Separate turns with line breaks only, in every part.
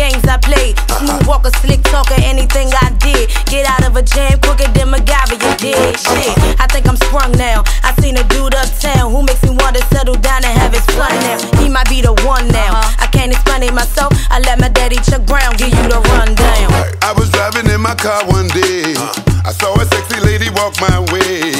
games I played. Smooth walker, slick talker, anything I did. Get out of a jam quicker than MacGyver, you did. Shit, I think I'm sprung now. I seen a dude uptown who makes me want to settle down and have his fun now. He might be the one now. I can't explain it myself. I let my daddy Chuck Brown give you the rundown.
I was driving in my car one day. Uh. I saw a sexy lady walk my way.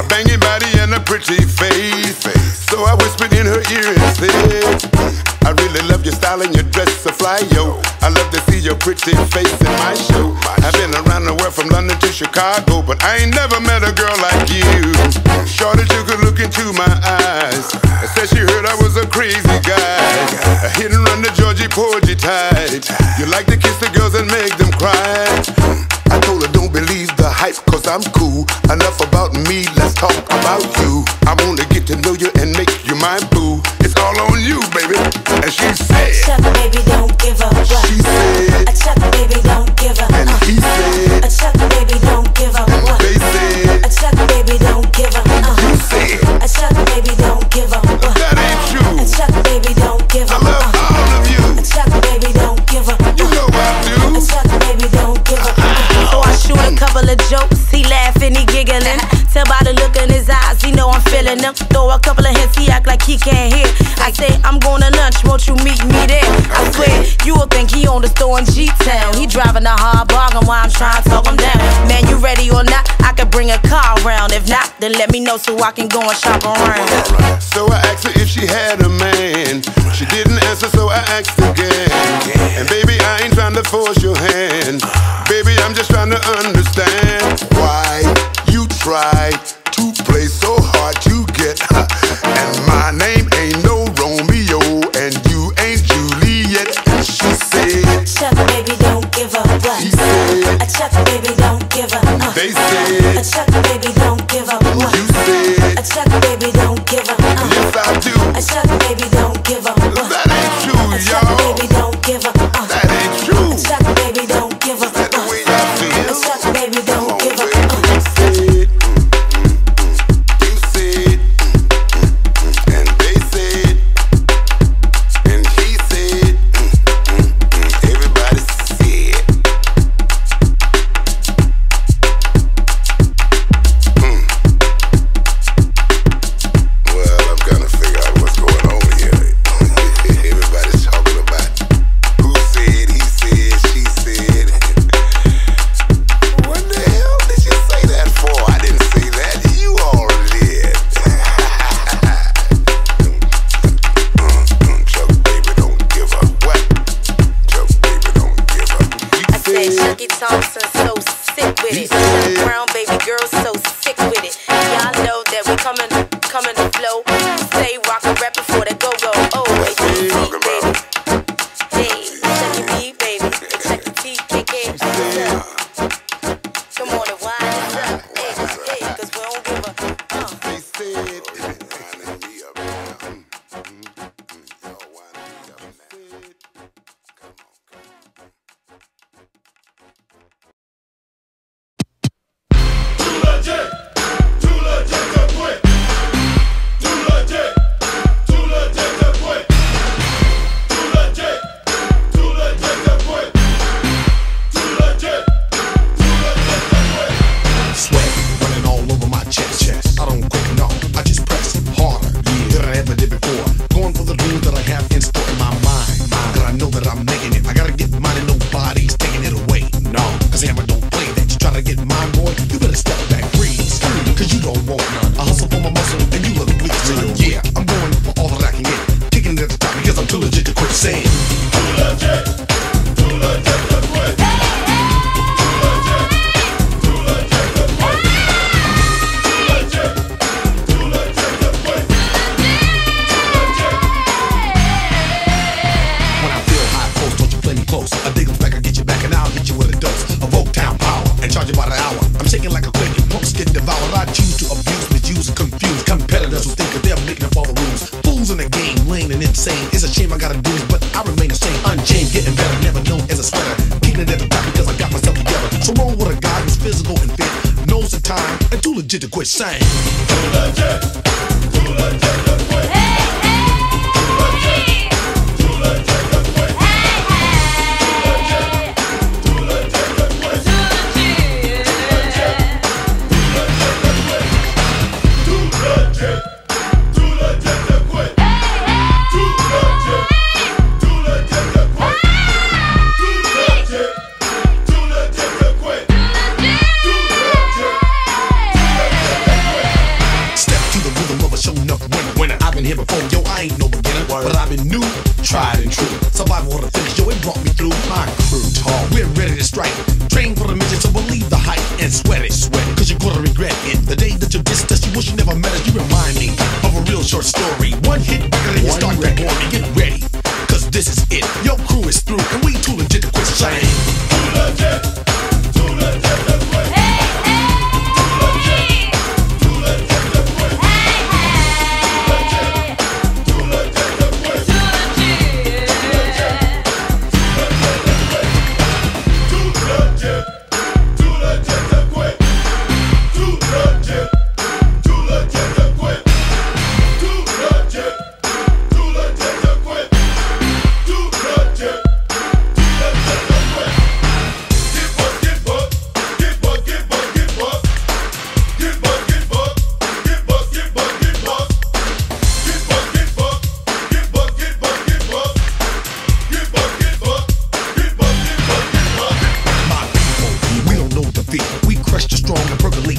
A banging body and a pretty face. So I whispered in her ear and said. I really love your style and your dress so fly, yo. I love to see your pretty face in my show. I've been around the world from London to Chicago, but I ain't never met a girl like you. Sure that you could look into my eyes. I said she heard I was a crazy guy. A hit and run to Georgie Porgy tight. You like to kiss the girls and make them cry. I told her don't believe the hype, cause I'm cool. Enough about me, let's talk about you. I wanna get to know you and
he can't hear. I say, I'm going to lunch, won't you meet me there? I swear, you will think he own the store in G-Town. He driving a hard bargain while I'm trying to talk him down. Man, you ready or not? I could bring a car around. If not, then let me know so I can go and shop around.
So I asked her if she had a man. She didn't answer, so I asked again. And baby, I ain't trying to force your hand. Baby, I'm just trying to understand why you try to play so hard to get. I check
baby, don't give up.
Uh, they said,
baby, don't give up.
You said, I check
baby, don't give up.
Uh. uh, yes, I do. I check
baby.
绝对不会散。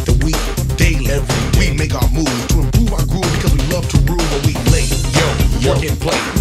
The week, daily. We make our moves to improve our groove because we love to rule when we lay. Yo, work and play.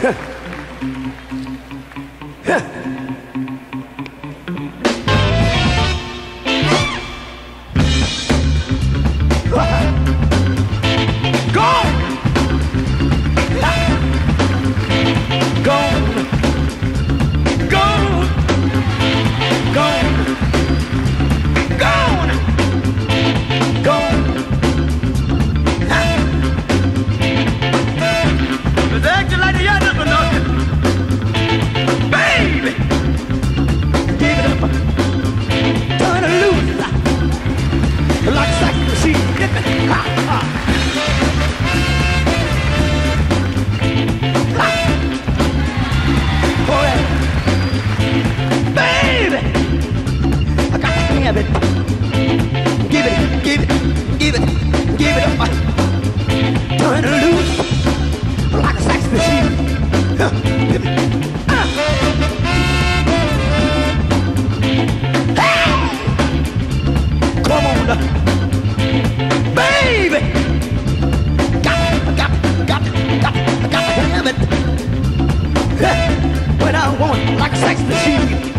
哼 哼
sex machine.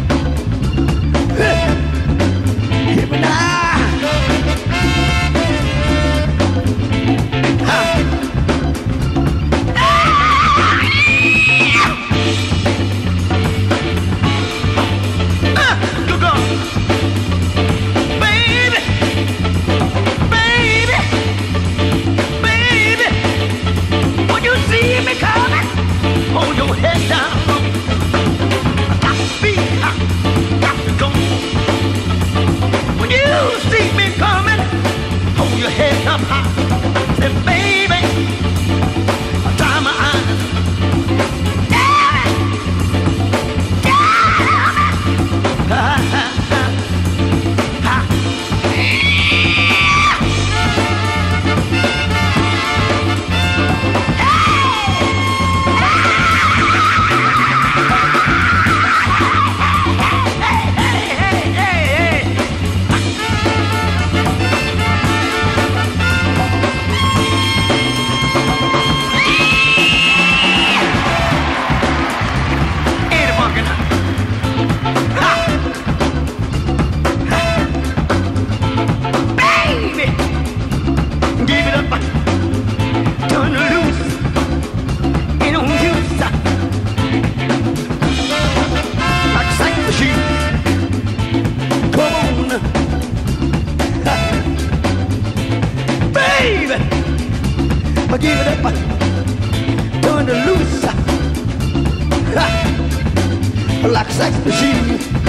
Sex machine.